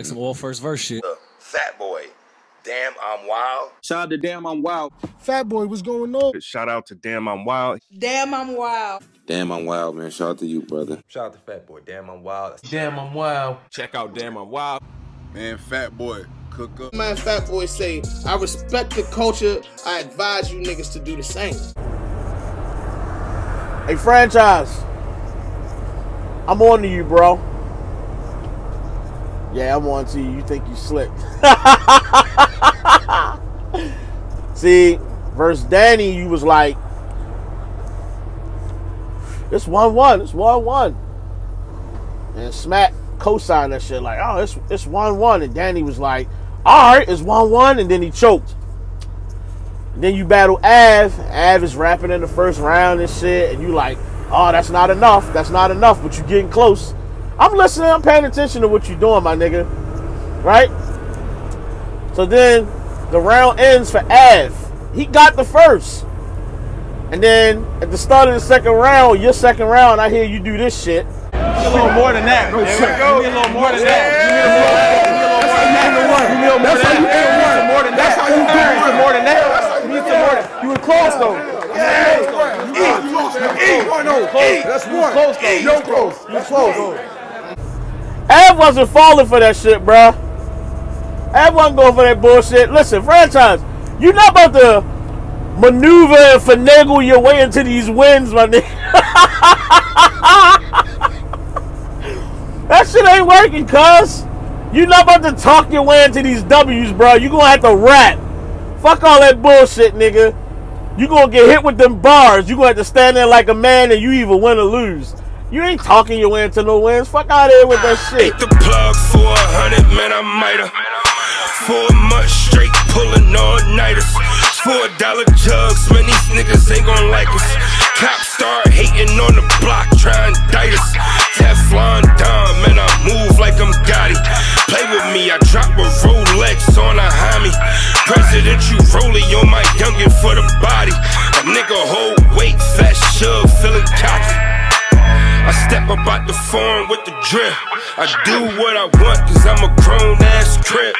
Like some all first verse shit. Uh, Fat Boy. Damn, I'm wild. Shout out to Damn I'm Wild. Fat Boy, what's going on? Shout out to Damn I'm Wild. Damn, I'm wild. Damn, I'm wild, man. Shout out to you, brother. Shout out to Fat Boy. Damn, I'm wild. Damn, I'm wild. Check out Damn I'm Wild. Man, Fat Boy, cook up. Man, Fat Boy say, I respect the culture. I advise you niggas to do the same. Hey, franchise. I'm on to you, bro. Yeah, I'm on to you. You think you slick. See, versus Danny, you was like, it's 1 1. It's 1 1. And Smack co signed that shit, like, oh, it's, it's 1 1. And Danny was like, all right, it's 1 1. And then he choked. And then you battle Ave. Ave is rapping in the first round and shit. And you like, oh, that's not enough. That's not enough, but you're getting close. I'm listening. I'm paying attention to what you're doing, my nigga. Right? So then the round ends for Ave. He got the first. And then at the start of the second round, your second round, I hear you do this shit. A little more than that. There we go. Give me a little more than that. Give me a little more than that. Give me some more than that. That's how you do it. More than that. You need some more than You were close though. That's one. Close though. You close. You close. Ave wasn't falling for that shit, bruh. Ave wasn't going for that bullshit. Listen, franchise, you're not about to maneuver and finagle your way into these wins, my nigga. that shit ain't working, cuz. You're not about to talk your way into these W's, bro. You're gonna have to rap. Fuck all that bullshit, nigga. You're gonna get hit with them bars. You're gonna have to stand there like a man and you either win or lose. You ain't talking your way into no wins. Fuck out of here with that shit. Ain't the plug for a hundred, man, I might have. For a month straight, pulling all nighters. For a dollar jugs, man, these niggas ain't gon' like us. Cops start hating on the block, trying to diet us. Teflon Don, man, I move like I'm Gotti. Play with me, I drop a Rolex on a homie. President, you rolling on my youngin' for the body. Up out the farm with the drip. I do what I want, cause I'm a grown ass crip.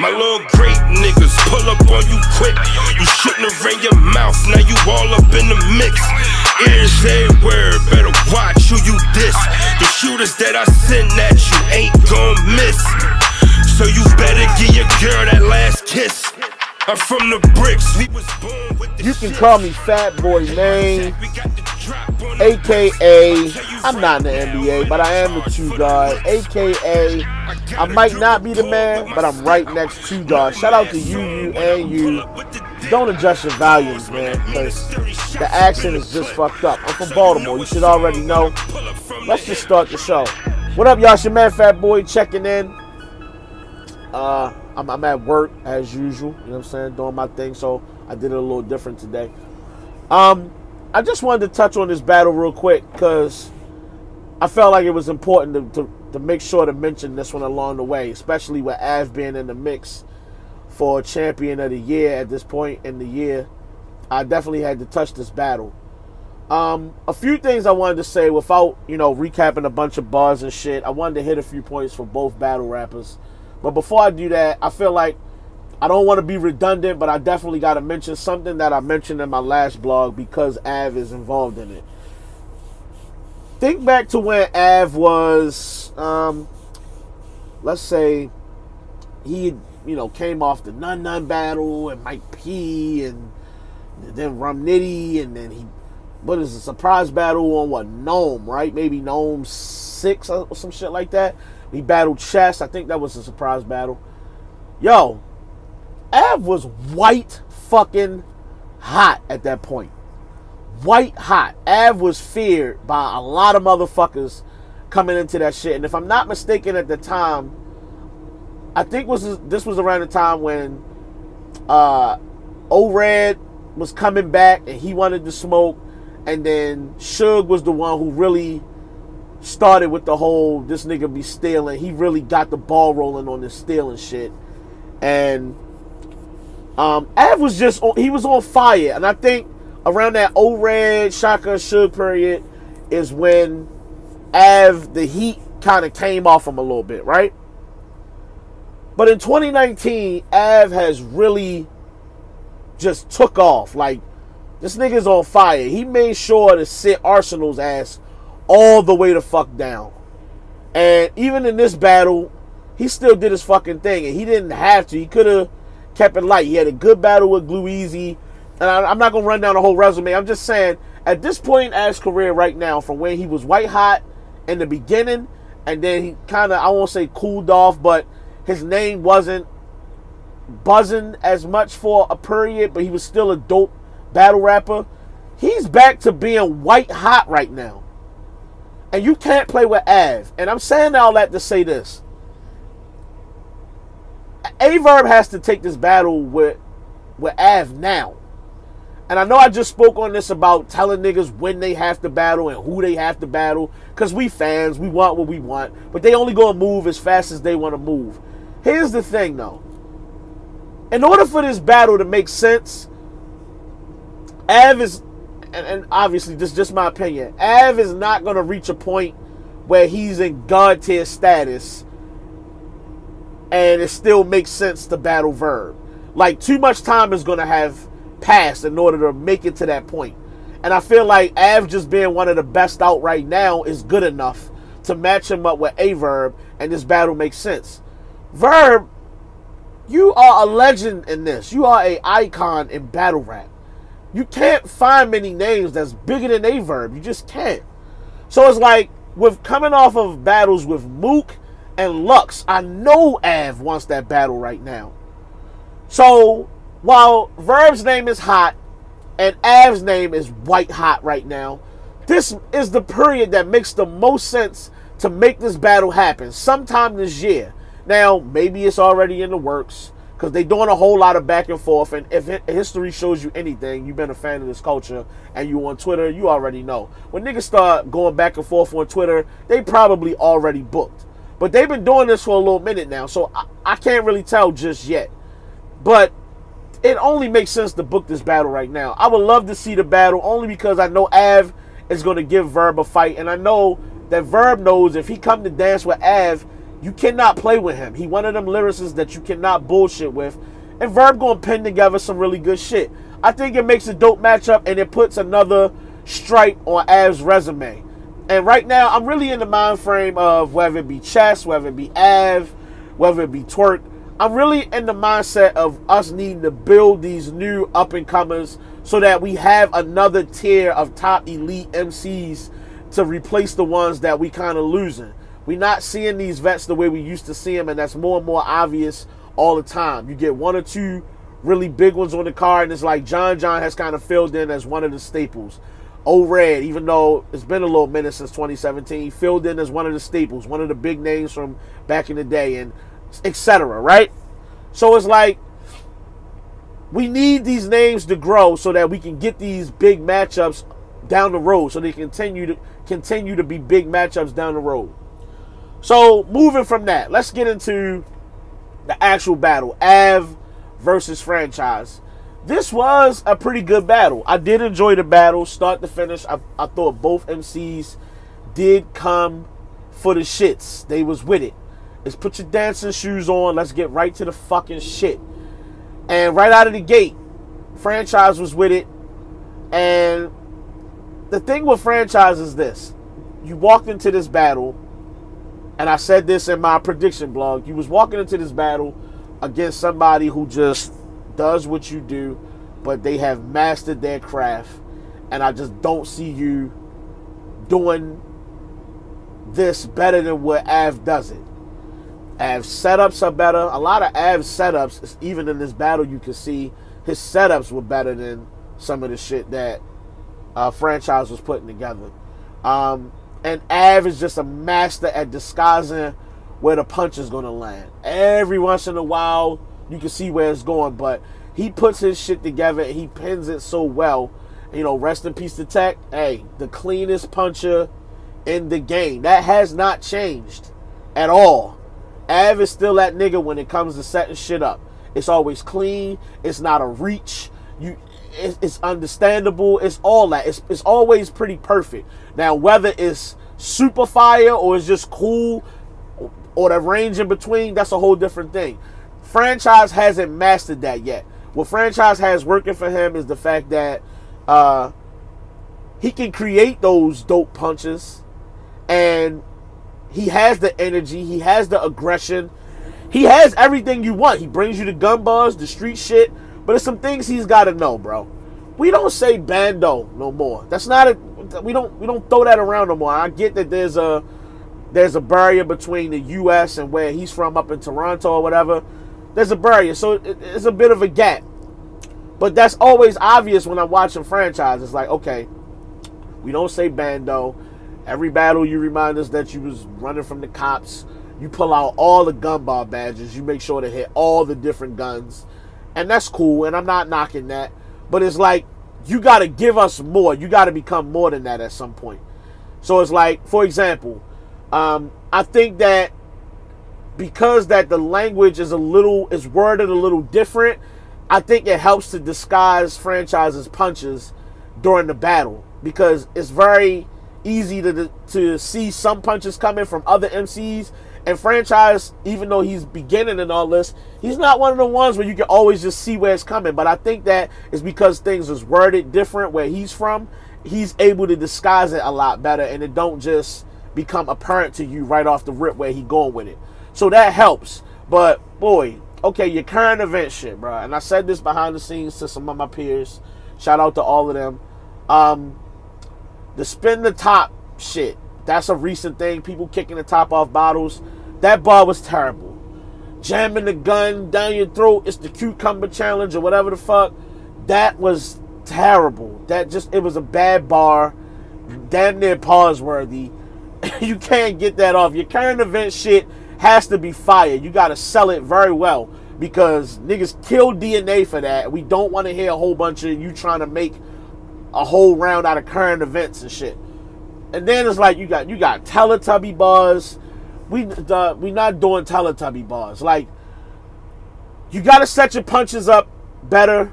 My little great niggas pull up on you quick. You shouldn't have ran your mouth, now you all up in the mix. Ears everywhere, better watch who you diss. The shooters that I send at you ain't gon' miss. So you better give your girl that last kiss. I'm from the bricks. We was born with the You can call me Fat Boy Main, aka I'm not in the NBA, but I am the two guard, aka I might not be the man, but I'm right next to God. Shout out to you, you, and you. Don't adjust your volumes, man, because the accent is just fucked up. I'm from Baltimore. You should already know. Let's just start the show. What up, y'all? It's your man, Fat Boy, checking in. Uh, I'm, I'm at work as usual. You know what I'm saying? Doing my thing. So I did it a little different today. Um, I just wanted to touch on this battle real quick because I felt like it was important to, to, to make sure to mention this one along the way, especially with Ave being in the mix for champion of the year at this point in the year. I definitely had to touch this battle. Um, a few things I wanted to say without, you know, recapping a bunch of bars and shit. I wanted to hit a few points for both battle rappers. But before I do that, I feel like I don't want to be redundant, but I definitely got to mention something that I mentioned in my last blog because Ave is involved in it. Think back to when Ave was, um, let's say, he you know came off the Nun Nun battle and Mike P and then Rum Nitty and then he, what is a surprise battle on what NOME right? Maybe NOME six or some shit like that. He battled Chess. I think that was a surprise battle. Yo, Ave was white fucking hot at that point. White hot. Ave was feared by a lot of motherfuckers coming into that shit. And if I'm not mistaken at the time, I think was this was around the time when uh O-Red was coming back and he wanted to smoke. And then Suge was the one who really started with the whole this nigga be stealing. He really got the ball rolling on this stealing shit. And um, Ave was just on, he was on fire, and I think around that O-Red Shaka Suge period is when Ave the heat kind of came off him a little bit, right? But in 2019, Ave has really just took off. Like, this nigga's on fire. He made sure to sit Arsonal's ass all the way the fuck down. And even in this battle, he still did his fucking thing. And he didn't have to. He could have kept it light. He had a good battle with Gluezy. And I, I'm not going to run down the whole resume. I'm just saying, at this point in Ave's career right now, from when he was white hot in the beginning, and then he kind of, I won't say cooled off, but his name wasn't buzzing as much for a period, but he was still a dope battle rapper. He's back to being white hot right now. And you can't play with Ave. And I'm saying all that to say this. Aye Verb has to take this battle with with Ave now. And I know I just spoke on this about telling niggas when they have to battle and who they have to battle. Because we fans, we want what we want. But they only gonna move as fast as they want to move. Here's the thing though. In order for this battle to make sense, Ave is and, and obviously this is just my opinion, Ave is not gonna reach a point where he's in god tier status and it still makes sense to battle Verb. Like too much time is gonna have passed in order to make it to that point. And I feel like Ave just being one of the best out right now is good enough to match him up with Aye Verb, and this battle makes sense. Verb, you are a legend in this. You are a icon in battle rap. You can't find many names that's bigger than Aye Verb. You just can't. So it's like with coming off of battles with Mook and Lux, I know Ave wants that battle right now. So while Verb's name is hot and Ave's name is white hot right now, this is the period that makes the most sense to make this battle happen sometime this year. Now, maybe it's already in the works because they're doing a whole lot of back and forth. And if history shows you anything, you've been a fan of this culture and you on Twitter, you already know. When niggas start going back and forth on Twitter, they probably already booked. But they've been doing this for a little minute now, so I, I can't really tell just yet. But it only makes sense to book this battle right now. I would love to see the battle only because I know Ave is going to give Verb a fight, and I know that Verb knows if he come to dance with Ave, you cannot play with him. He one of them lyricists that you cannot bullshit with, and Verb going to pin together some really good shit. I think it makes a dope matchup, and it puts another stripe on Ave's resume. And right now, I'm really in the mind frame of whether it be Chess, whether it be Ave, whether it be Twork. I'm really in the mindset of us needing to build these new up and comers so that we have another tier of top elite MCs to replace the ones that we kind of losing. We're not seeing these vets the way we used to see them, and that's more and more obvious all the time. You get one or two really big ones on the card, and it's like John John has kind of filled in as one of the staples. O-Red, even though it's been a little minute since 2017, filled in as one of the staples, one of the big names from back in the day. And etc. Right? So it's like we need these names to grow so that we can get these big matchups down the road, so they continue to continue to be big matchups down the road. So moving from that, let's get into the actual battle: Ave versus Franchise. This was a pretty good battle. I did enjoy the battle, start to finish. I, I thought both MCs did come for the shits. They was with it. Let's put your dancing shoes on. Let's get right to the fucking shit. And right out of the gate, franchise was with it. And the thing with franchise is this. You walked into this battle, and I said this in my prediction blog. You was walking into this battle against somebody who just does what you do, but they have mastered their craft. And I just don't see you doing this better than what Ave does it. Ave setups are better. A lot of Ave setups, even in this battle, you can see his setups were better than some of the shit that uh, franchise was putting together. Um, and Ave is just a master at disguising where the punch is going to land. Every once in a while, you can see where it's going, but he puts his shit together and he pins it so well. You know, rest in peace to Tech. Hey, the cleanest puncher in the game. That has not changed at all. Ave is still that nigga when it comes to setting shit up. It's always clean. It's not a reach. You, it's, it's understandable. It's all that. It's, it's always pretty perfect. Now, whether it's super fire or it's just cool, or the range in between, that's a whole different thing. Franchise hasn't mastered that yet. What franchise has working for him is the fact that uh, he can create those dope punches, and he has the energy, he has the aggression, he has everything you want. He brings you the gun buzz, the street shit, but there's some things he's got to know, bro. We don't say bando no more. That's not a we don't we don't throw that around no more. I get that there's a there's a barrier between the U.S. and where he's from up in Toronto or whatever. There's a barrier, so it's a bit of a gap. But that's always obvious when I'm watching franchises. Like, okay, we don't say bando. Every battle you remind us that you was running from the cops. You pull out all the gun bar badges. You make sure to hit all the different guns. And that's cool, and I'm not knocking that. But it's like you got to give us more. You got to become more than that at some point. So it's like, for example, um, I think that because that the language is a little is worded a little different, I think it helps to disguise franchises punches during the battle because it's very easy to to see some punches coming from other MCs and franchise, even though he's beginning and all this, he's not one of the ones where you can always just see where it's coming. But I think that is because things is worded different where he's from. He's able to disguise it a lot better, and it don't just become apparent to you right off the rip where he going with it. So that helps. But boy, okay, your current event shit, bro. And I said this behind the scenes to some of my peers. Shout out to all of them. Um, the spin the top shit. That's a recent thing. People kicking the top off bottles. That bar was terrible. Jamming the gun down your throat. It's the cucumber challenge or whatever the fuck. That was terrible. That just it was a bad bar. Damn near pause worthy. you can't get that off. Your current event shit has to be fire. You gotta sell it very well because niggas kill DNA for that. We don't want to hear a whole bunch of you trying to make a whole round out of current events and shit. And then it's like you got you got Teletubby bars. We uh, we not doing Teletubby bars. Like you got to set your punches up better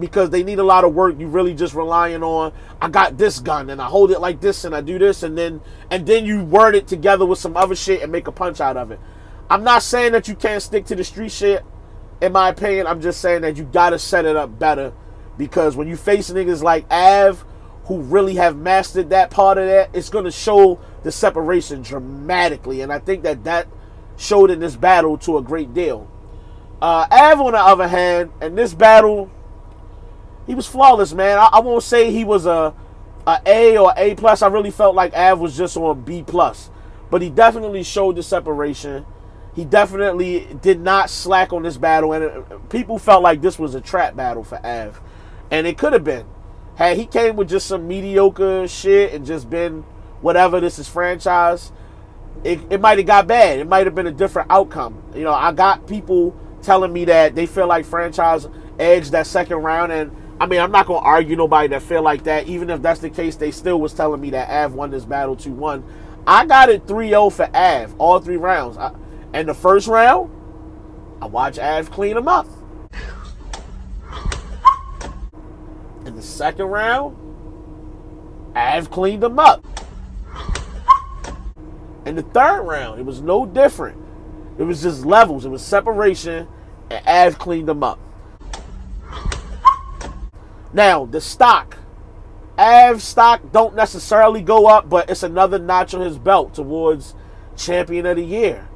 because they need a lot of work. You really just relying on I got this gun and I hold it like this and I do this and then and then you word it together with some other shit and make a punch out of it. I'm not saying that you can't stick to the street shit. In my opinion, I'm just saying that you got to set it up better because when you face niggas like Ave who really have mastered that part of that, it's to show the separation dramatically. And I think that that showed in this battle to a great deal. Uh, Ave, on the other hand, in this battle, he was flawless, man. I, I won't say he was a, a A or A plus. I really felt like Ave was just on B plus, but he definitely showed the separation. He definitely did not slack on this battle, and it, people felt like this was a trap battle for Ave, and it could have been. Had he came with just some mediocre shit and just been whatever this is franchise, it, it might have got bad. It might have been a different outcome. You know, I got people telling me that they feel like franchise edged that second round, and I mean, I'm not gonna argue nobody that feel like that. Even if that's the case, they still was telling me that Ave won this battle 2-1. I got it 3-0 for Ave, all three rounds. I, and the first round, I watched Ave clean him up. In the second round, Ave cleaned him up. In the third round, it was no different. It was just levels. It was separation, and Ave cleaned him up. Now, the stock. Av stock don't necessarily go up, but it's another notch on his belt towards champion of the year.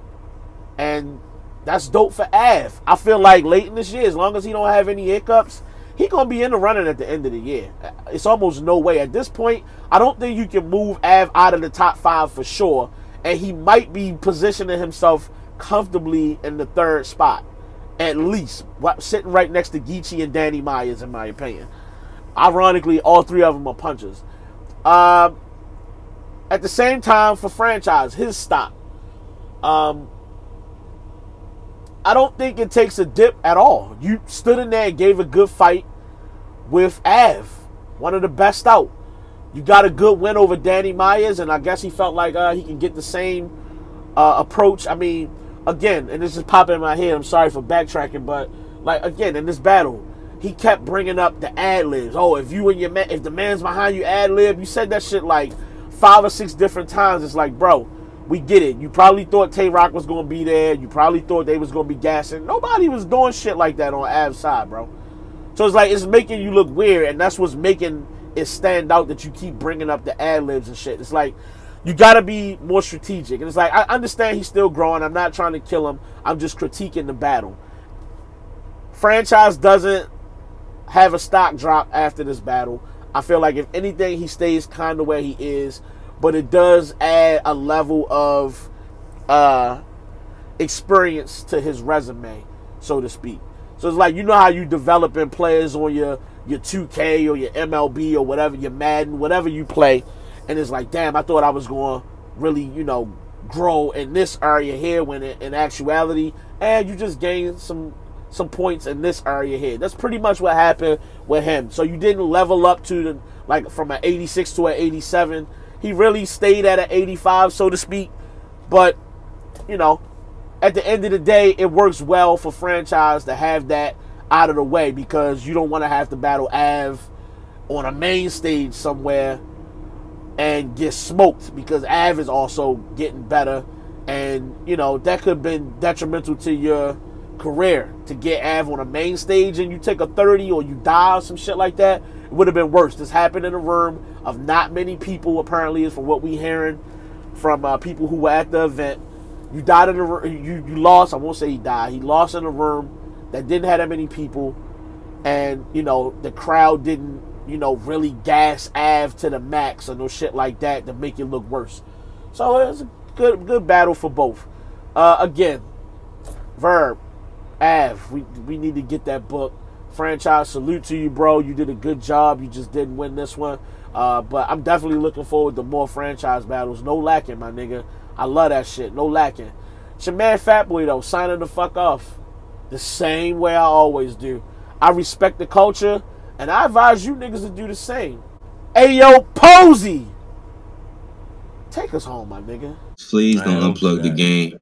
And that's dope for Ave. I feel like late in this year, as long as he don't have any hiccups, he gonna be in the running at the end of the year. It's almost no way. At this point, I don't think you can move Ave out of the top five for sure. And he might be positioning himself comfortably in the third spot. At least. Sitting right next to Geechi and Danny Myers, in my opinion. Ironically, all three of them are punchers. Um, at the same time, for franchise, his stock. Um, I don't think it takes a dip at all. You stood in there and gave a good fight with Ave, one of the best out. You got a good win over Danny Myers, and I guess he felt like uh, he can get the same uh, approach. I mean, again, and this is popping in my head. I'm sorry for backtracking, but like again in this battle, he kept bringing up the ad libs. Oh, if you and your man, if the man's behind you ad lib, you said that shit like five or six different times. It's like, bro, we get it. You probably thought Tay Rock was gonna be there. You probably thought they was gonna be gassing. Nobody was doing shit like that on Ave's side, bro. So it's like it's making you look weird, and that's what's making it stand out that you keep bringing up the ad libs and shit. It's like you gotta be more strategic. And it's like I understand he's still growing. I'm not trying to kill him. I'm just critiquing the battle. Franchise doesn't have a stock drop after this battle. I feel like if anything, he stays kind of where he is, but it does add a level of uh, experience to his resume, so to speak. So it's like you know how you developing players on your your 2K or your MLB or whatever, your Madden, whatever you play, and it's like, damn, I thought I was going to really, you know, grow in this area here when in, actuality, and you just gain some some points in this area here. That's pretty much what happened with him. So you didn't level up to the like from an 86 to an 87. He really stayed at an 85, so to speak. But you know, at the end of the day, it works well for franchise to have that out of the way because you don't want to have to battle Ave on a main stage somewhere and get smoked because Ave is also getting better. And, you know, that could have been detrimental to your career to get Ave on a main stage and you take a 30 or you die or some shit like that. It would have been worse. This happened in a room of not many people, apparently, is from what we hearing from uh, people who were at the event. You died in the you you lost. I won't say he died. He lost in a room that didn't have that many people, and you know the crowd didn't you know really gas Ave to the max or no shit like that to make it look worse. So it was a good good battle for both. Uh, again, Verb, Ave, we we need to get that book. Franchise, salute to you, bro. You did a good job. You just didn't win this one. Uh, but I'm definitely looking forward to more franchise battles. No lacking, my nigga. I love that shit. No lacking. It's your man Fatboy though, signing the fuck off. The same way I always do. I respect the culture, and I advise you niggas to do the same. Hey yo, Posey! Take us home, my nigga. Please don't unplug the game.